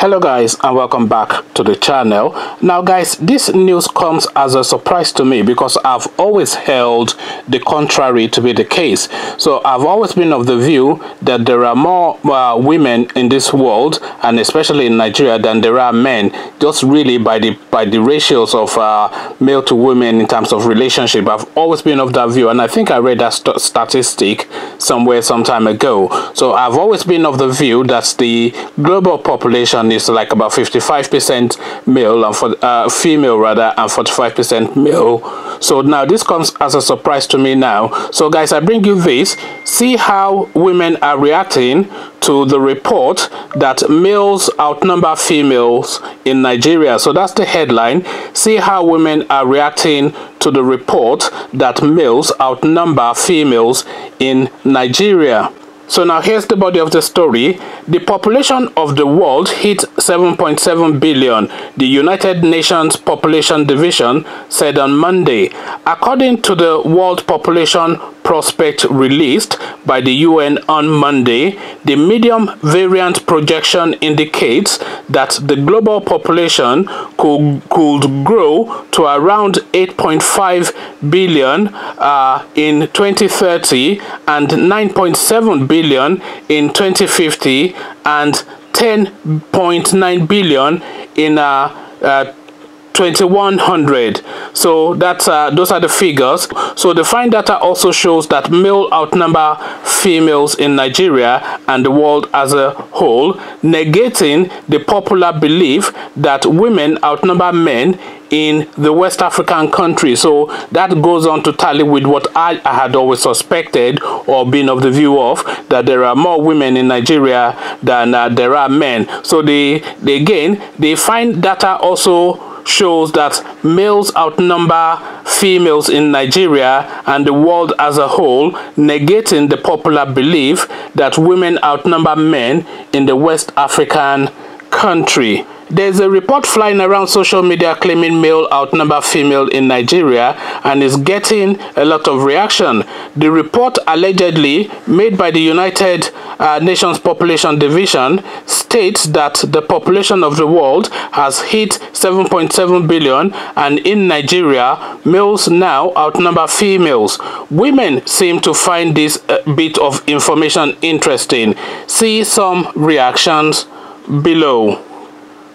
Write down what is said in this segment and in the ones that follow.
hello guys and welcome back to the channel. Now guys this news comes as a surprise to me because i've always held the contrary to be the case. So i've always been of the view that there are more uh, women in this world and especially in nigeria than there are men just really by the by the ratios of uh, male to women in terms of relationship. I've always been of that view and i think i read that st statistic somewhere some time ago. So i've always been of the view that the global population is like about 55% male and for uh, female rather and 45% male so now this comes as a surprise to me now. So guys i bring you this. See how women are reacting to the report that males outnumber females in nigeria. So that's the headline. See how women are reacting to the report that males outnumber females in nigeria so now here's the body of the story. The population of the world hit 7.7 billion, the United Nations Population Division said on Monday. According to the World Population prospect released by the UN on Monday, the medium variant projection indicates that the global population could, could grow to around 8.5 billion uh, in 2030 and 9.7 billion in 2050 and 10.9 billion in uh, uh 2100 so that's uh, those are the figures so the fine data also shows that male outnumber females in nigeria and the world as a whole negating the popular belief that women outnumber men in the West African country. So that goes on to tally with what I, had always suspected or been of the view of that there are more women in Nigeria than uh, there are men. So they again they find data also shows that males outnumber females in Nigeria and the world as a whole, negating the popular belief that women outnumber men in the West African country. There's a report flying around social media claiming male outnumber female in Nigeria and is getting a lot of reaction. The report allegedly made by the United uh, Nations Population Division states that the population of the world has hit 7.7 billion and in Nigeria, males now outnumber females. Women seem to find this bit of information interesting. See some reactions below.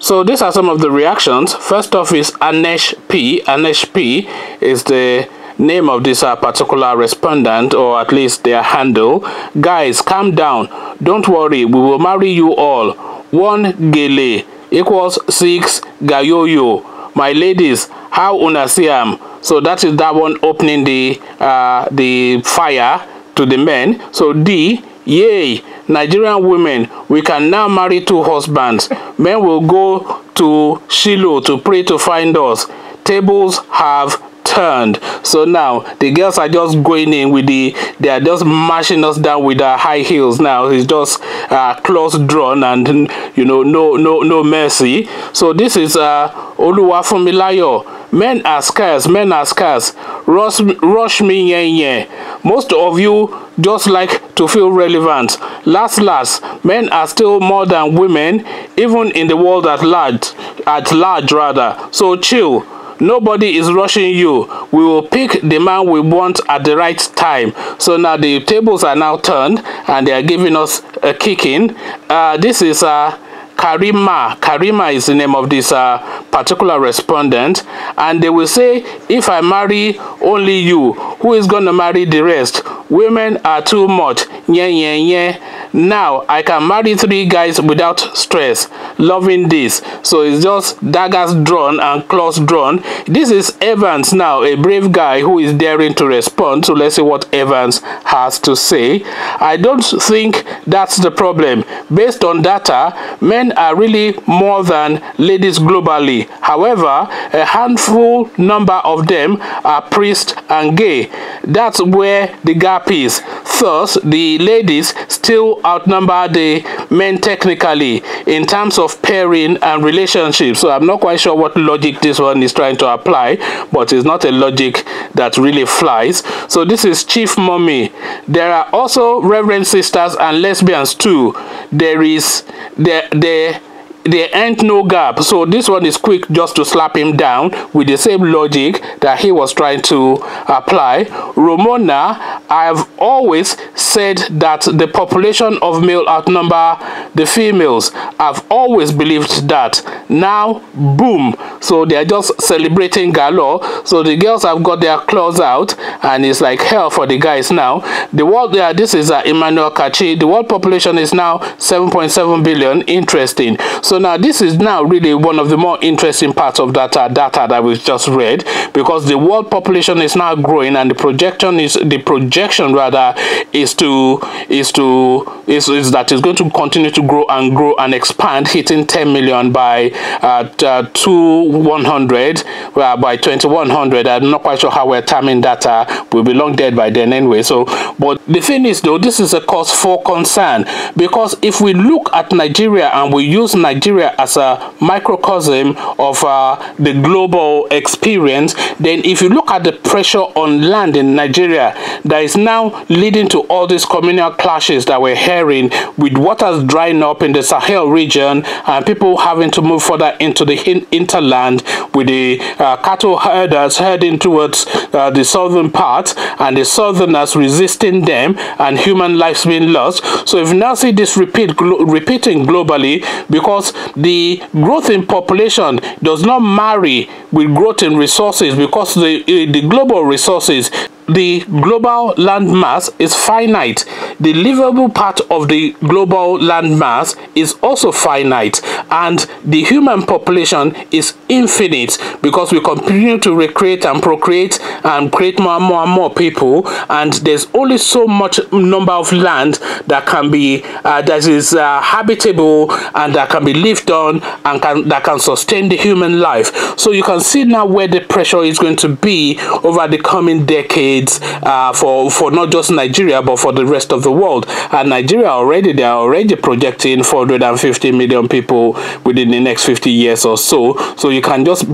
So these are some of the reactions. First off is Anesh P. Anesh P is the name of this uh, particular respondent or at least their handle. Guys, calm down. Don't worry, we will marry you all. One gele equals six gayoyo. My ladies, how una see am? So that is that one opening the uh, the fire to the men. So D, yay Nigerian women, we can now marry two husbands. Men will go to Shiloh to pray to find us. Tables have turned. So now the girls are just going in with the, they are just mashing us down with their high heels. Now it's just uh, close drawn and you know no no no mercy. So this is uh, Oluwafunmilayo. Men are scarce, men are scarce. Rush, rush me, yeah, yeah. Most of you just like to feel relevant. Last, last, men are still more than women, even in the world at large, at large rather. So chill. Nobody is rushing you. We will pick the man we want at the right time. So now the tables are now turned and they are giving us a kicking. Uh, this is uh, Karima. Karima is the name of this uh, particular respondent. And they will say, if I marry only you, who is going to marry the rest? Women are too much. Yeah, yeah, yeah. Now I can marry three guys without stress. Loving this. So it's just daggers drawn and claws drawn. This is Evans now, a brave guy who is daring to respond. So let's see what Evans has to say. I don't think that's the problem. Based on data, men are really more than ladies globally. However, a handful number of them are priests and gay. That's where the gap is. Thus, the ladies still outnumber the men technically in terms of pairing and relationships. So I'm not quite sure what logic this one is trying to apply, but it's not a logic that really flies. So this is Chief Mommy. There are also Reverend Sisters and lesbians too. There is there there there ain't no gap. So this one is quick just to slap him down with the same logic that he was trying to apply. Ramona, I've always said that the population of male outnumber the females. I've always believed that. Now, boom. So they're just celebrating galore. So the girls have got their claws out and it's like hell for the guys now. The world, yeah, this is uh, Emmanuel Kachi. The world population is now 7.7 billion. Interesting. So now this is now really one of the more interesting parts of that uh, data that we've just read because the world population is now growing and the projection is the projection rather is to is to is, is that it's going to continue to grow and grow and expand hitting 10 million by uh, uh, 2100 uh, by 2100 i'm not quite sure how we're timing that we'll be long dead by then anyway. So but the thing is though this is a cause for concern because if we look at nigeria and we use nigeria as a microcosm of uh, the global experience then if you look at the pressure on land in nigeria that is now leading to all these communal clashes that we're hearing with waters drying up in the sahel region and people having to move further into the hinterland with the uh, cattle herders heading towards uh, the southern part and the southerners resisting them and human lives being lost. So if you now see this repeat repeating globally because the growth in population does not marry with growth in resources because the, uh, the global resources the global landmass is finite. The livable part of the global landmass is also finite and the human population is infinite because we continue to recreate and procreate and create more and more and more people and there's only so much number of land that can be uh, that is uh, habitable and that can be lived on and can that can sustain the human life so you can see now where the pressure is going to be over the coming decades uh, for for not just Nigeria but for the rest of the world. And Nigeria already they are already projecting 450 million people within the next 50 years or so. So you can just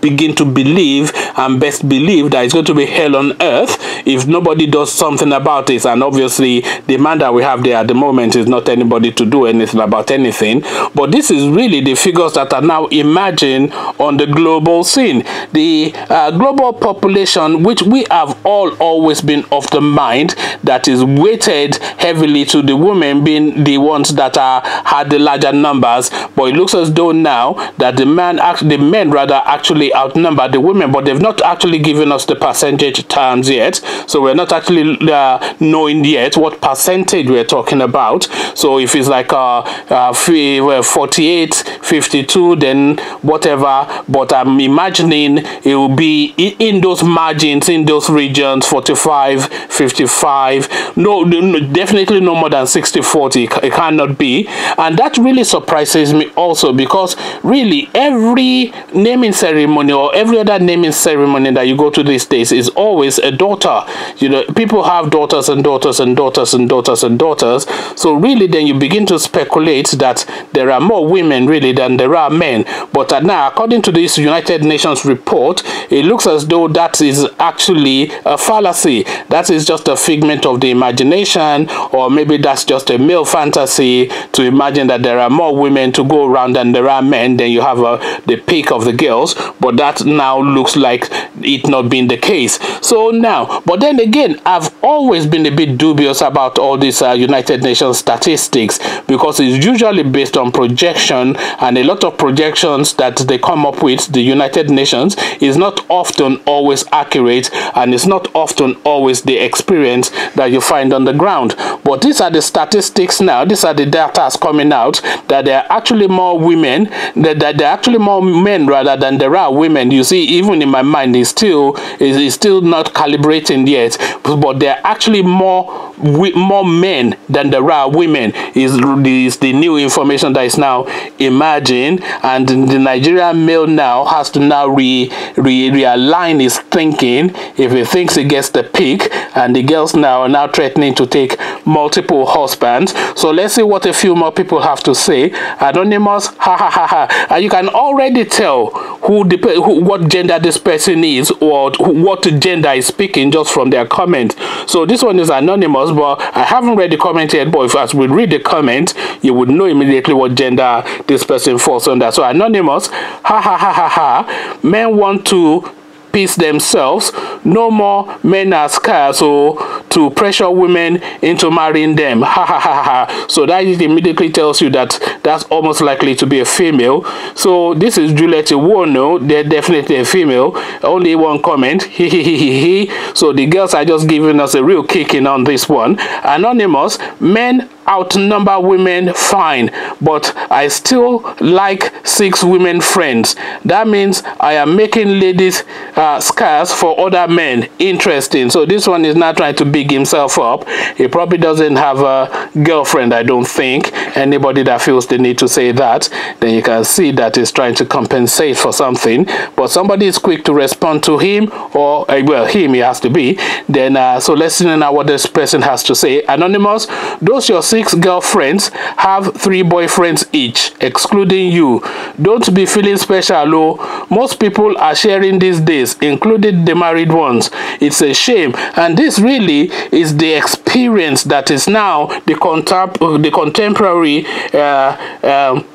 begin to believe and best believe that it's going to be hell on earth if nobody does something about it. And obviously, the man that we have there at the moment is not anybody to do anything about anything. But this is really the figures that are now emerging on the global scene. The uh, global population, which we have all always been of the mind that is weighted heavily to the women being the ones that are had the larger numbers but it looks as though now that the man the men rather actually outnumber the women but they've not actually given us the percentage terms yet. So we're not actually uh, knowing yet what percentage we're talking about. So if it's like uh, uh 48 52 then whatever. But i'm imagining it will be in those margins in those regions regions 45 55 no, no definitely no more than 60 40 it cannot be. And that really surprises me also because really every naming ceremony or every other naming ceremony that you go to these days is always a daughter. You know people have daughters and daughters and daughters and daughters and daughters. So really then you begin to speculate that there are more women really than there are men. But uh, now according to this united nations report it looks as though that is actually a fallacy. That is just a figment of the imagination, or maybe that's just a male fantasy to imagine that there are more women to go around and there are men. Then you have a, the peak of the girls, but that now looks like it not being the case. So now, but then again, I've always been a bit dubious about all these uh, United Nations statistics because it's usually based on projection, and a lot of projections that they come up with, the United Nations, is not often always accurate, and it's not often always the experience that you find on the ground. But these are the statistics now, these are the data coming out that they are actually more women, that, that there are actually more men rather than there are women. You see, even in my mind, it's still, it's still not calibrating yet, but there are actually more more men than there are women is, is the new information that is now emerging. And the Nigerian male now has to now re, re realign his thinking. If he thinks he gets the pick and the girls now are now threatening to take multiple husbands so let's see what a few more people have to say anonymous ha ha ha ha and you can already tell who who, who what gender this person is or what gender is speaking just from their comment. So this one is anonymous, but I haven't read the comment yet. But if as we read the comment, you would know immediately what gender this person falls under. So anonymous, ha ha ha ha ha. Men want to peace themselves. No more men are scarce so to pressure women into marrying them. Ha ha ha ha. So that immediately tells you that that's almost likely to be a female. So this is Juliet Iwono. They're definitely a female. Only one comment. He he he. So the girls are just giving us a real kicking on this one. Anonymous. Men outnumber women fine but i still like six women friends. That means i am making ladies uh, scarce for other men. Interesting. So this one is not trying to big himself up. He probably doesn't have a girlfriend i don't think. Anybody that feels the need to say that then you can see that he's trying to compensate for something. But somebody is quick to respond to him or uh, well him he has to be. Then uh, so let's see now what this person has to say. Anonymous those your six girlfriends have three boyfriends each, excluding you. Don't be feeling special, oh. Most people are sharing these days, including the married ones. It's a shame. And this really is the experience that is now the, contap the contemporary uh, um,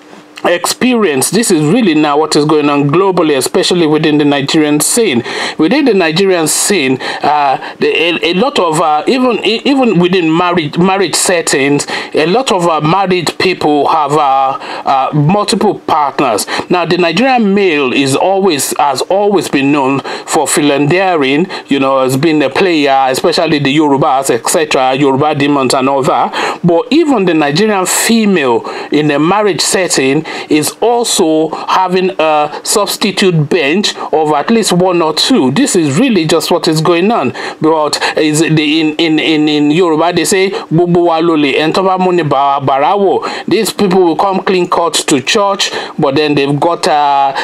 experience. This is really now what is going on globally especially within the nigerian scene. Within the nigerian scene uh, the, a, a, lot of uh, even even within marriage marriage settings a lot of uh, married people have uh, uh, multiple partners. Now the nigerian male is always has always been known for philandering you know has been a player especially the yorubas etc yoruba demons and all that. But even the nigerian female in a marriage setting is also having a substitute bench of at least one or two. This is really just what is going on. But is the in in in in Yoruba they say bubu walole entoba muni barawo. These people will come clean cut to church, but then they've got uh,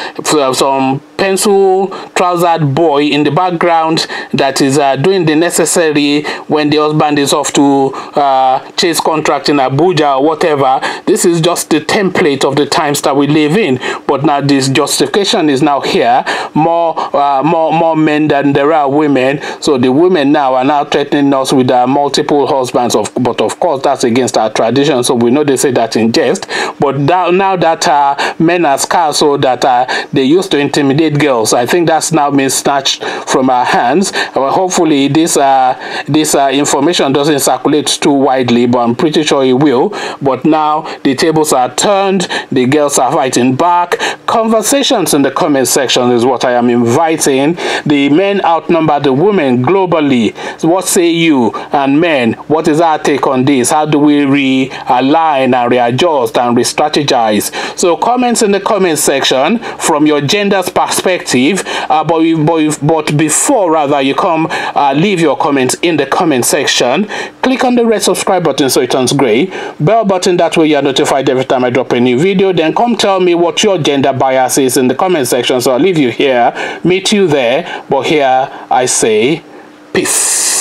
some pencil trousered boy in the background that is uh, doing the necessary when the husband is off to uh, chase contract in Abuja or whatever. This is just the template of the times that we live in. But now this justification is now here. More, uh, more, more men than there are women. So the women now are now threatening us with uh, multiple husbands. Of, but of course, that's against our tradition. So we know they say that in jest. But now, now that uh, men are scarce, so that uh, they used to intimidate girls, I think that's now been snatched from our hands. Well, hopefully, this uh, this uh, information doesn't circulate too widely, but I'm pretty sure it will. But now the tables are turned. The girls are fighting back. Conversations in the comment section is what I am inviting. The men outnumber the women globally. So what say you? And men, what is our take on this? How do we realign and readjust and re-strategize? So comments in the comment section from your gender's perspective. Uh, but, but, but before rather you come uh, leave your comments in the comment section. Click on the red subscribe button so it turns gray. Bell button that way you are notified every time I drop a new video. Then come tell me what your gender bias is in the comment section. So I'll leave you here, meet you there. But here I say peace.